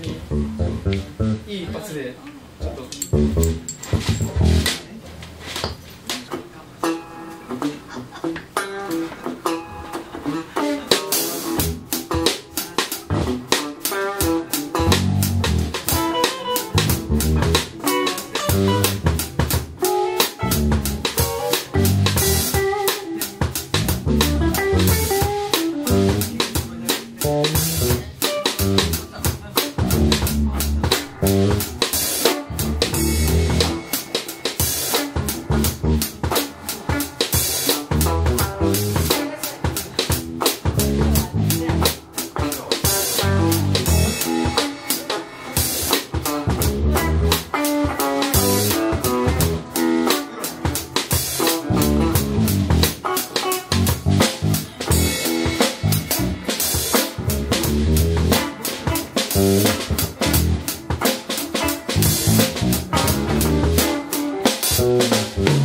for me. Mm. Thank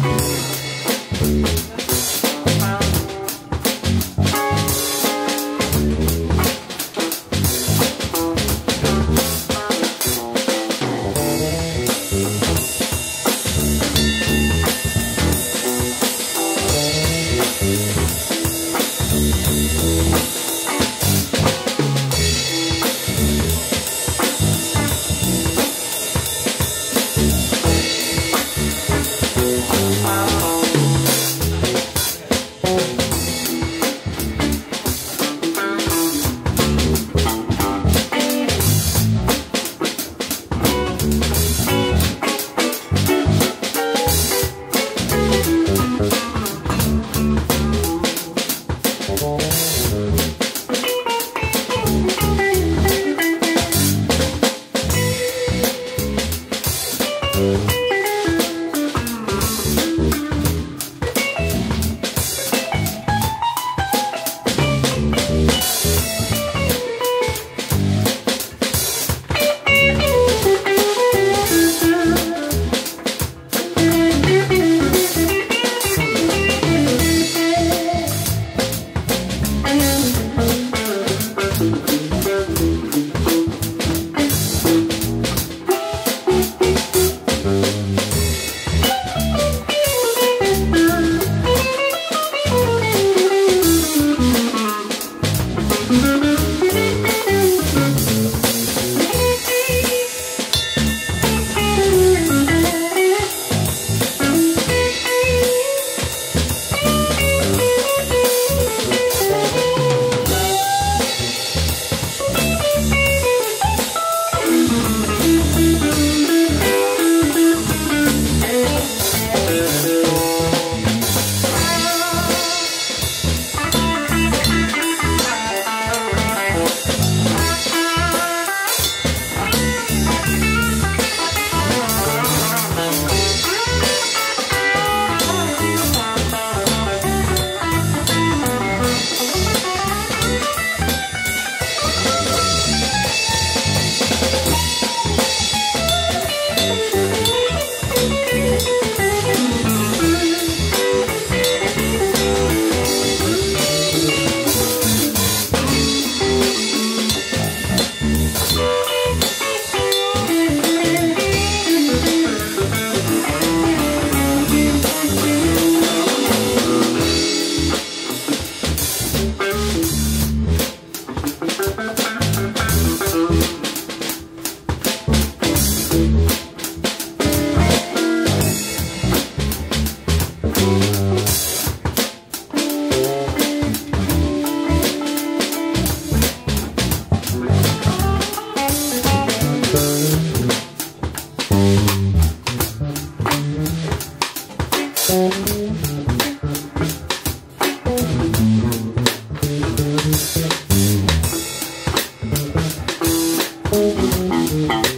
Música